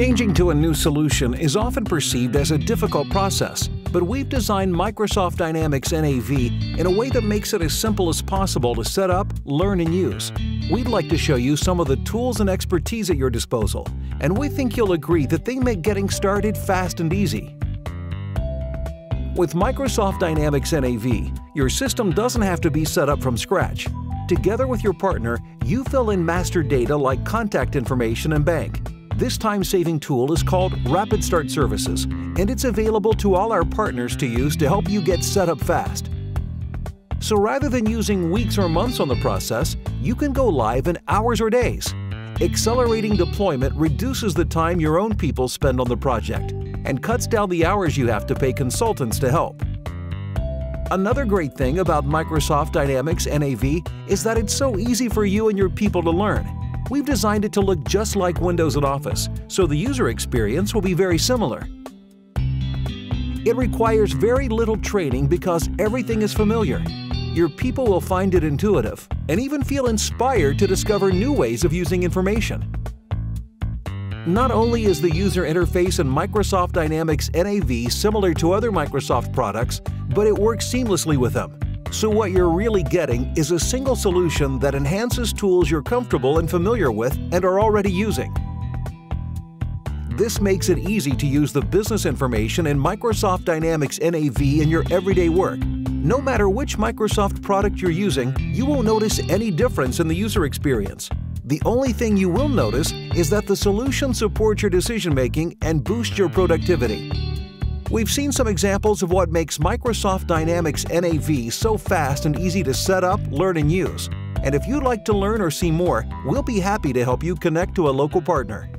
Changing to a new solution is often perceived as a difficult process, but we've designed Microsoft Dynamics NAV in a way that makes it as simple as possible to set up, learn, and use. We'd like to show you some of the tools and expertise at your disposal, and we think you'll agree that they make getting started fast and easy. With Microsoft Dynamics NAV, your system doesn't have to be set up from scratch. Together with your partner, you fill in master data like contact information and bank, this time-saving tool is called Rapid Start Services, and it's available to all our partners to use to help you get set up fast. So rather than using weeks or months on the process, you can go live in hours or days. Accelerating deployment reduces the time your own people spend on the project and cuts down the hours you have to pay consultants to help. Another great thing about Microsoft Dynamics NAV is that it's so easy for you and your people to learn. We've designed it to look just like Windows and Office, so the user experience will be very similar. It requires very little training because everything is familiar. Your people will find it intuitive and even feel inspired to discover new ways of using information. Not only is the user interface in Microsoft Dynamics NAV similar to other Microsoft products, but it works seamlessly with them. So what you're really getting is a single solution that enhances tools you're comfortable and familiar with and are already using. This makes it easy to use the business information in Microsoft Dynamics NAV in your everyday work. No matter which Microsoft product you're using, you won't notice any difference in the user experience. The only thing you will notice is that the solution supports your decision-making and boosts your productivity. We've seen some examples of what makes Microsoft Dynamics NAV so fast and easy to set up, learn, and use. And if you'd like to learn or see more, we'll be happy to help you connect to a local partner.